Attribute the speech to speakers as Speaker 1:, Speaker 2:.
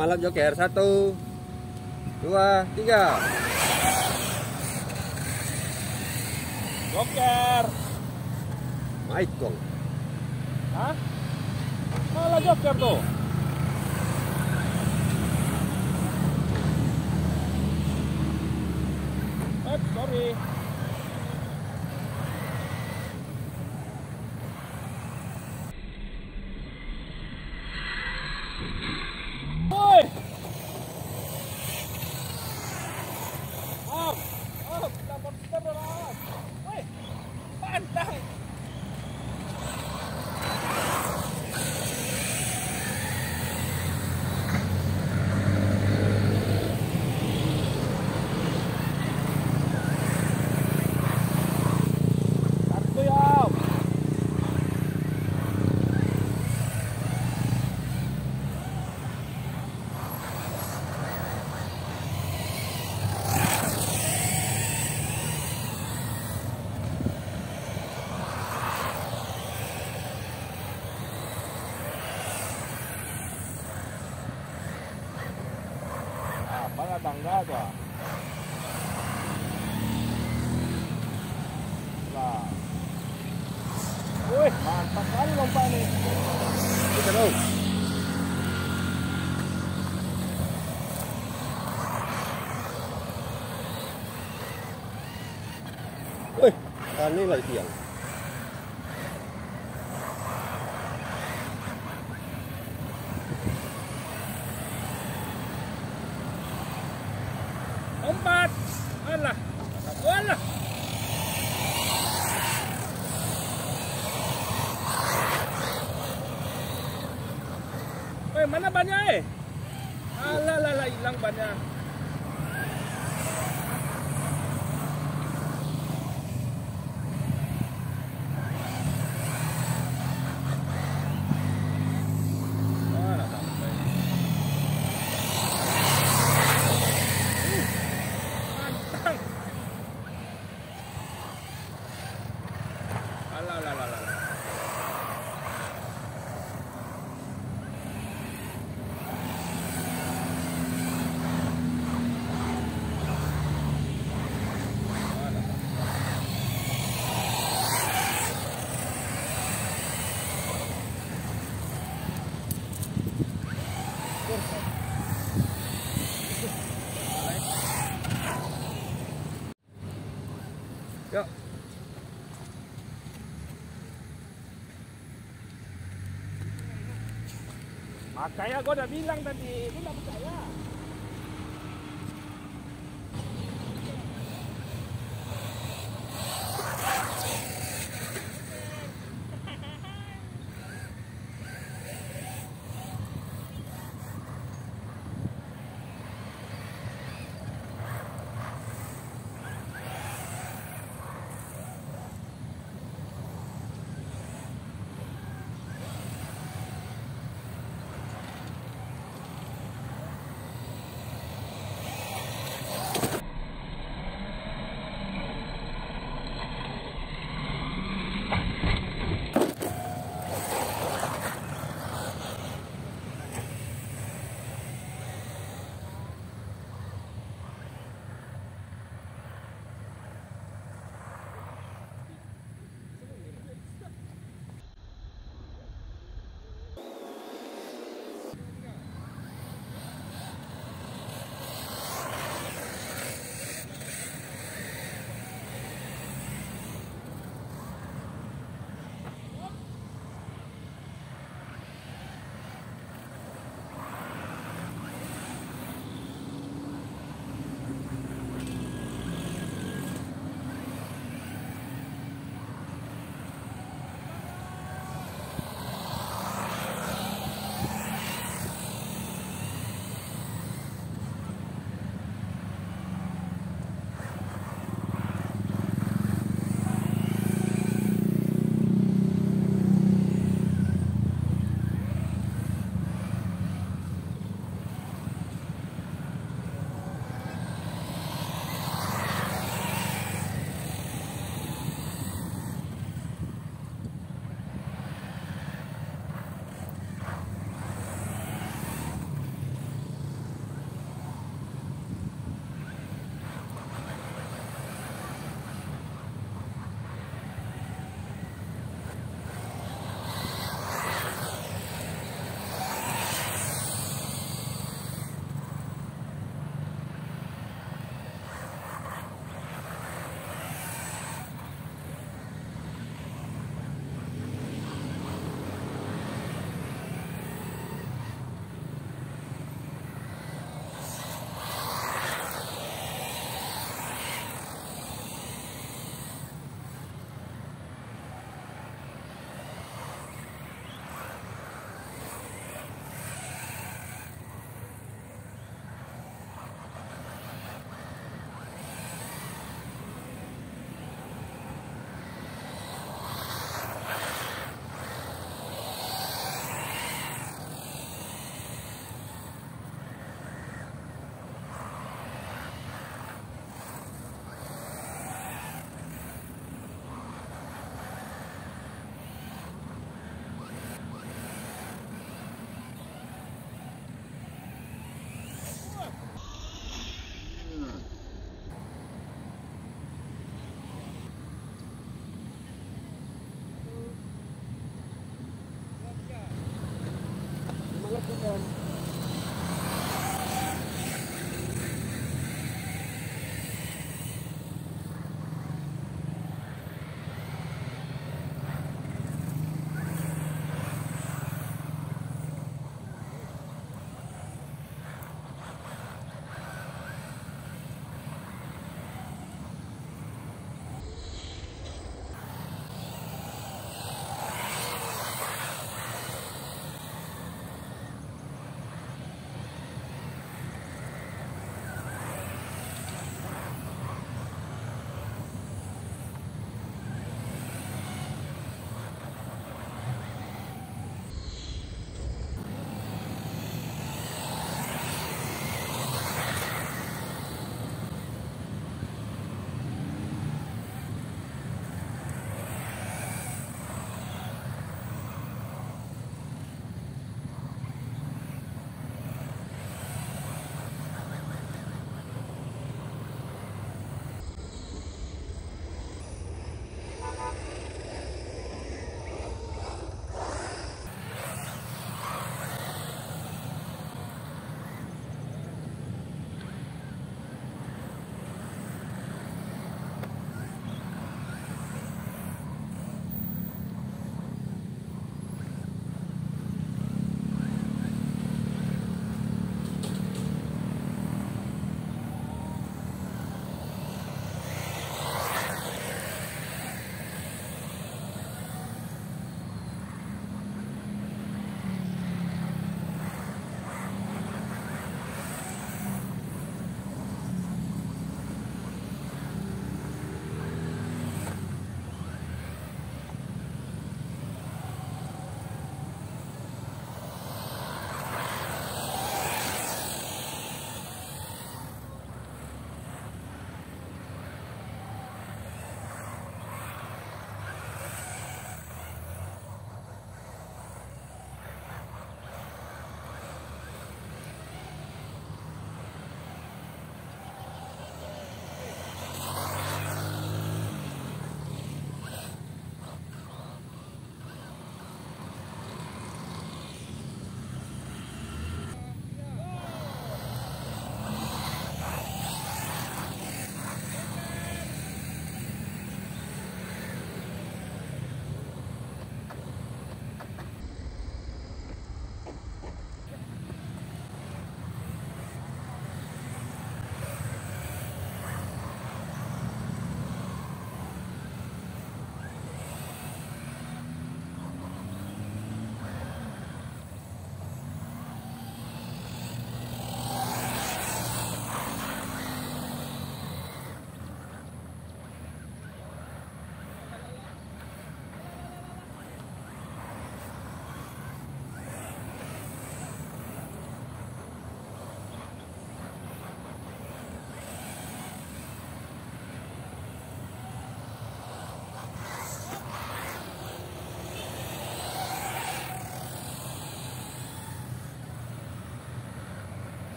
Speaker 1: Lima lap joker. Satu, dua, tiga.
Speaker 2: Joker.
Speaker 1: Maikong.
Speaker 2: Hah? Malah joker tuh. Eh, sorry. 나가 là. Ui mantap kali lompat nih
Speaker 1: kita tahu ui kali lagi
Speaker 2: yang Eh, mana bannya eh? Alah, alah, hilang bannya. Mana sampai? Mantap. Alah, alah, alah, alah. Mana? Makanya gua udah bilang tadi, lu nggak percaya.